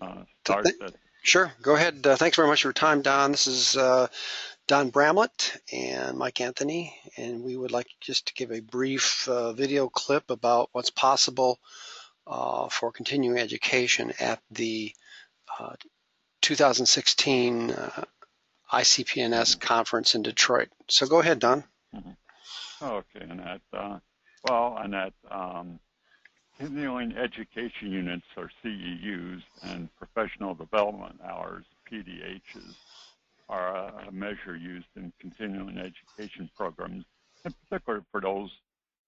uh, Sure, go ahead. Uh, thanks very much for your time, Don. This is uh, Don Bramlett and Mike Anthony, and we would like just to give a brief uh, video clip about what's possible uh, for continuing education at the uh, 2016 uh, ICPNS conference in Detroit. So go ahead, Don. Okay, and that, uh, well, and that um, continuing education units or CEUs and professional development hours, PDHs, are a measure used in continuing education programs, in particular for those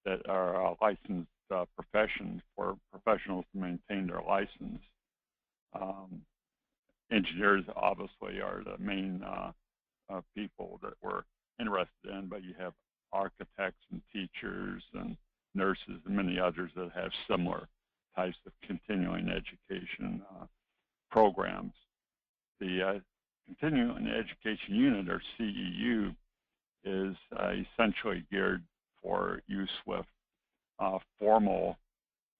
that are licensed uh, professions for professionals to maintain their license. Um, engineers obviously are the main uh, uh, people that we're interested in, but you have architects and teachers and nurses and many others that have similar types of continuing education uh, programs. The uh, continuing education unit or CEU is uh, essentially geared for use with uh, formal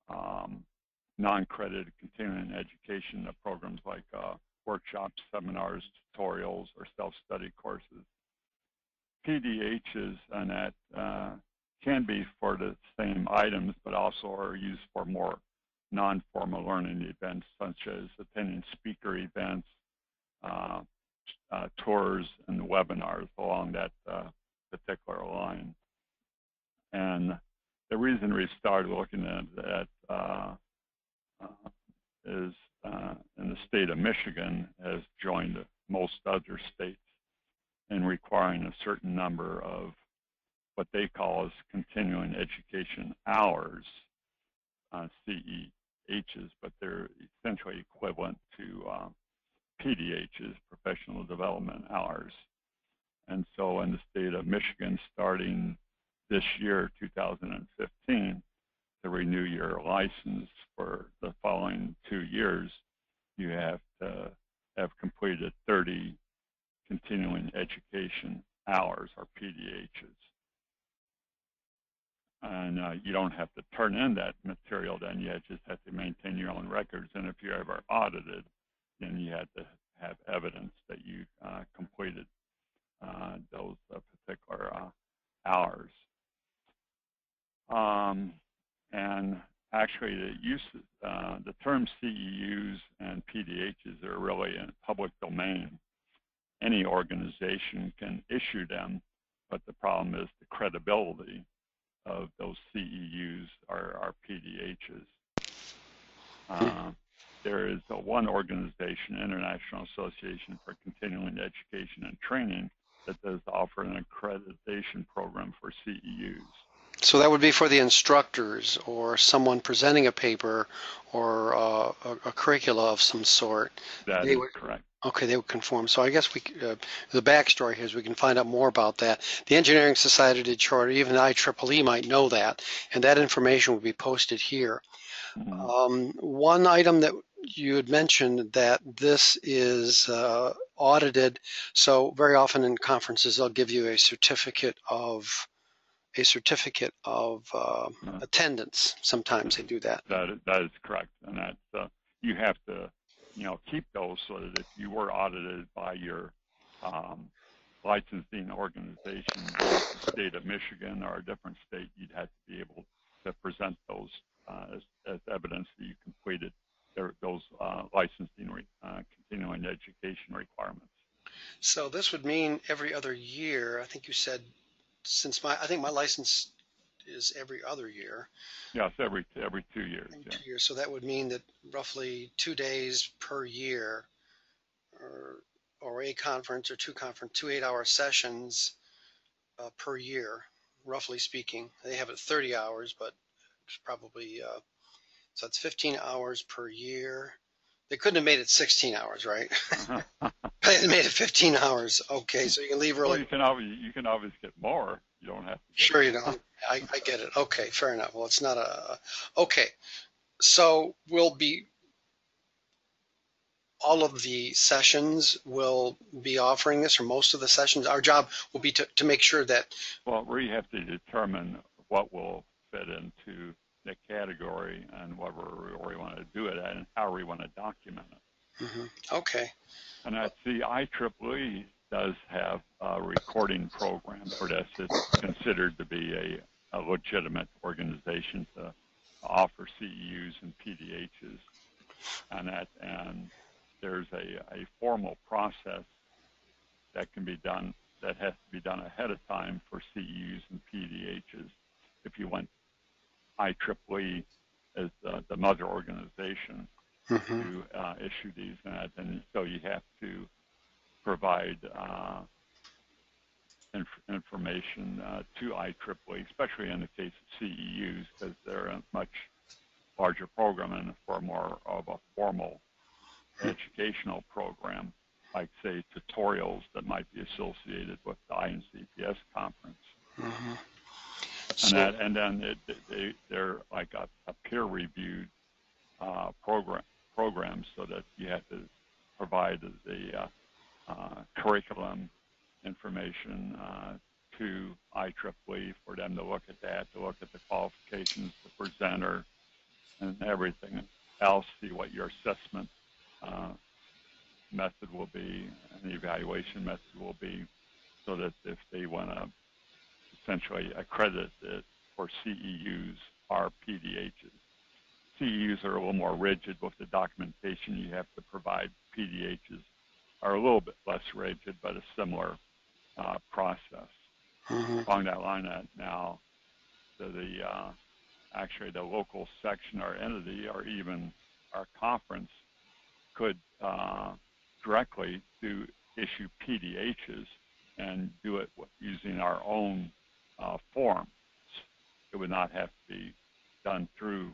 um, non-credited continuing education programs like uh, workshops, seminars, tutorials, or self-study courses. PDHs and that uh, can be for the same items, but also are used for more non-formal learning events, such as attending speaker events, uh, uh, tours, and webinars along that uh, particular line. And the reason we started looking at that uh, uh, is uh, in the state of Michigan has joined most other states in requiring a certain number of what they call as continuing education hours, uh, CEHs, but they're essentially equivalent to uh, PDHs, professional development hours. And so in the state of Michigan, starting this year, 2015, to renew your license for the following two years, you have to have completed 30 continuing education hours or PDHs. And uh, you don't have to turn in that material then, you just have to maintain your own records. And if you're ever audited, then you have to have evidence that you uh, completed uh, those uh, particular uh, hours. Um, and actually the use, uh, the term CEUs and PDHs are really in public domain. Any organization can issue them, but the problem is the credibility of those CEUs are, are PDHs. Uh, there is a one organization, International Association for Continuing Education and Training, that does offer an accreditation program for CEUs. So that would be for the instructors or someone presenting a paper or uh, a, a, curricula of some sort. That they is would, correct. Okay, they would conform. So I guess we uh, the backstory here is we can find out more about that. The Engineering Society of Detroit, even the IEEE might know that, and that information would be posted here. Mhm. Um, one item that you had mentioned that this is uh, audited. So very often in conferences, they'll give you a certificate of a certificate of uh, Yeah. attendance. Sometimes they do that. That is, that is correct, and that uh, you have to, know, keep those so that if you were audited by your um, licensing organization, the state of Michigan or a different state, you'd have to be able to present those uh, as, as evidence that you completed their, those uh, licensing re, uh, continuing education requirements. So this would mean every other year. I think you said since my I think my license is every other year. Yes, every every two years. Every Yeah. two years. So that would mean that roughly two days per year, or or a conference or two conference, two eight-hour sessions uh, per year, roughly speaking. They have it 30 hours, but it's probably uh, so it's 15 hours per year. They couldn't have made it 16 hours, right? they made it 15 hours. Okay, so you can leave well, early. you can always you can always get more. You don't have to. Sure, you don't. I, I get it. Okay, fair enough. Well, it's not a. Okay, so we'll be. All of the sessions will be offering this, or most of the sessions. Our job will be to, to make sure that. Well, we have to determine what will fit into the category and what we we want to do it and how we want to document it. hmm Okay. And I see IEEE does have a recording program for this. It's considered to be a, a legitimate organization to offer CEUs and PDHs. And that and there's a, a formal process that can be done that has to be done ahead of time for CEUs and PDHs if you want IEEE as the, the mother organization hmm to uh, issue these, and, and so you have to provide uh, inf- information uh, to IEEE, especially in the case of CEUs, because they're a much larger program and for more of a formal educational program, like say tutorials that might be associated with the INCPS conference. hmm And So, that, and then it, they, they're like a, a peer-reviewed uh, program programs, so that you have to provide the uh, curriculum information uh, to IEEE for them to look at that, to look at the qualifications, the presenter, and everything else. See what your assessment uh, method will be, and the evaluation method will be, so that if they want to essentially accredit it for CEUs or PDHs. CEUs are a little more rigid with the documentation you have to provide. PDHs are a little bit less rigid, but a similar uh, process. hmm Along that line, that now the, the uh, actually the local section or entity or even our conference could uh, directly do issue PDHs and do it using our own uh, forms. It would not have to be done through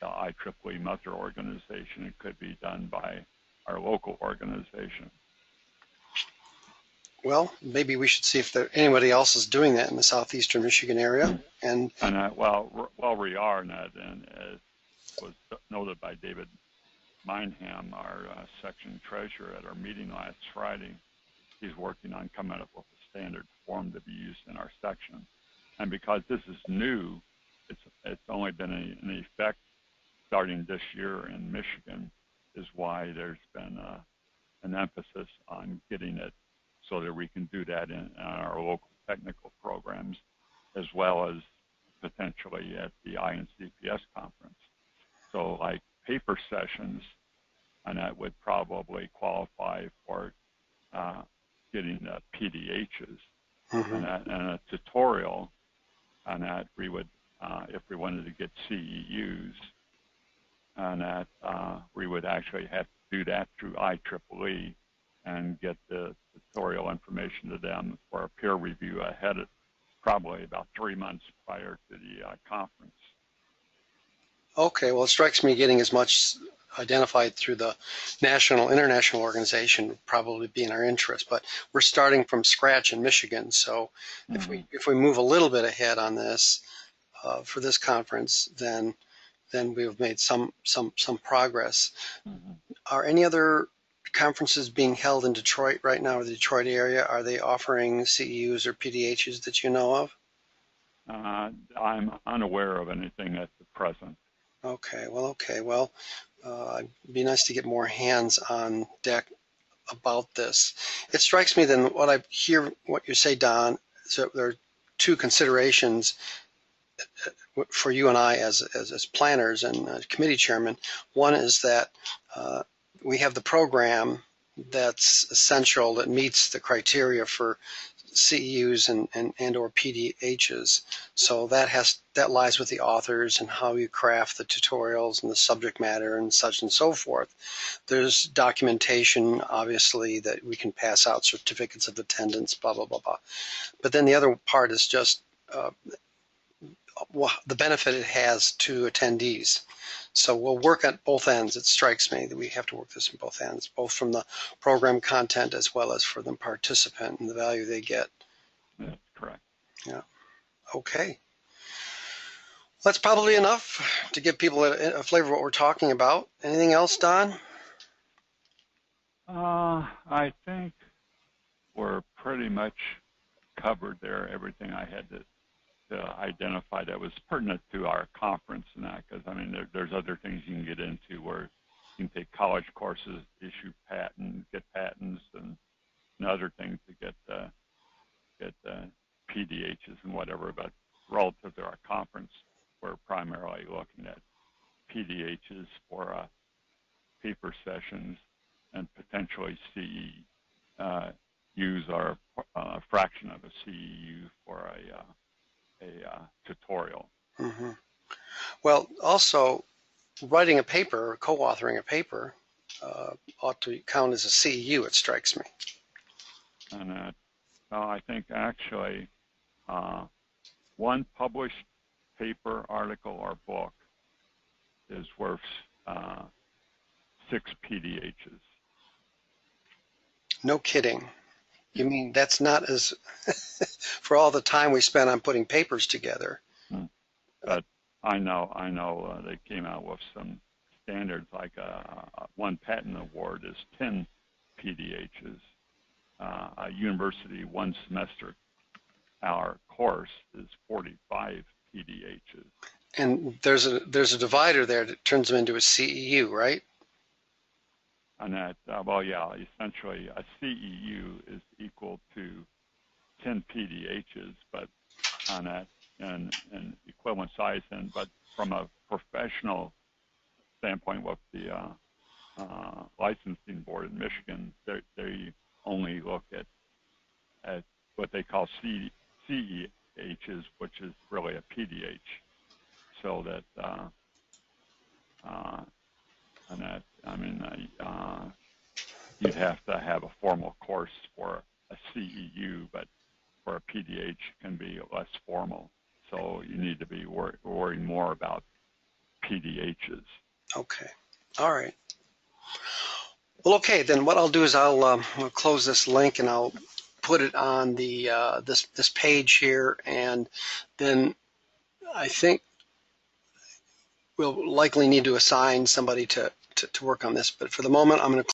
the IEEE mother organization. It could be done by our local organization. Well, maybe we should see if there, anybody else is doing that in the southeastern Michigan area. And And uh, well, r- well, we are, Ned, and as was noted by David Mineham, our uh, section treasurer at our meeting last Friday, he's working on coming up with a standard form to be used in our section. And because this is new, it's it's only been in effect starting this year in Michigan, is why there's been uh, an emphasis on getting it so that we can do that in, in our local technical programs as well as potentially at the INCPS conference. So like paper sessions, and that would probably qualify for uh, getting the PDHs mhm, and, that, and a tutorial on that we would, uh, if we wanted to get CEUs, and that uh, we would actually have to do that through IEEE and get the tutorial information to them for a peer review ahead of probably about three months prior to the uh, conference. okay, well, it strikes me getting as much identified through the national, international organization would probably be in our interest. But we're starting from scratch in Michigan, so if we if we move a little bit ahead on this uh, for this conference, then then we've made some some some progress. Mhm. Are any other conferences being held in Detroit right now, or the Detroit area? Are they offering CEUs or PDHs that you know of? Uh, I'm unaware of anything at the present. Okay, well, okay, well, uh, it'd be nice to get more hands on deck about this. It strikes me then what I hear what you say, Don. So there are two considerations for you and I as as, as planners and uh, committee chairman. One is that uh, we have the program that's essential that meets the criteria for CEUs and, and, and or PDHs. So that has that lies with the authors and how you craft the tutorials and the subject matter and such and so forth. There's documentation, obviously, that we can pass out certificates of attendance, blah blah blah blah. But then the other part is just uh, the benefit it has to attendees. So we'll work at both ends. It strikes me that we have to work this from both ends, both from the program content as well as for the participant and the value they get. That's correct. Yeah. Okay. That's probably enough to give people a, a flavor of what we're talking about. Anything else, Don? Uh, I think we're pretty much covered there. Everything I had to, to identify that was pertinent to our conference and that, because I mean, there, there's other things you can get into where you can take college courses, issue patents, get patents, and, and other things to get uh, get uh, PDHs and whatever. But relative to our conference, we're primarily looking at PDHs for uh, paper sessions and potentially CE. Uh, use our uh, fraction of a CEU for a uh, a uh, tutorial. hmm Well, also, writing a paper, or co-authoring a paper, uh, ought to count as a CEU, it strikes me. And uh, well, I think actually uh, one published paper, article, or book is worth uh, six PDHs. No kidding. You mean that's not as, for all the time we spent on putting papers together? But I know, I know uh, they came out with some standards like uh, one patent award is 10 PDHs. Uh, a university one semester hour course is 45 PDHs. And there's a there's a divider there that turns them into a CEU, right? And that, uh, well, yeah, essentially a CEU is equal to 10 PDHs, but on that and, and equivalent size. And but from a professional standpoint, with the uh, uh, licensing board in Michigan, they, they only look at at what they call C, CEHs, which is really a PDH. So that uh, uh, and that I mean, uh, uh, you'd have to have a formal course for a CEU, but for a PDH can be less formal. So you need to be wor- worrying more about PDHs. Okay. All right. Well, okay. Then what I'll do is I'll, um, close this link and I'll put it on the uh, this this page here, and then I think we'll likely need to assign somebody to to, to work on this. But for the moment, I'm going to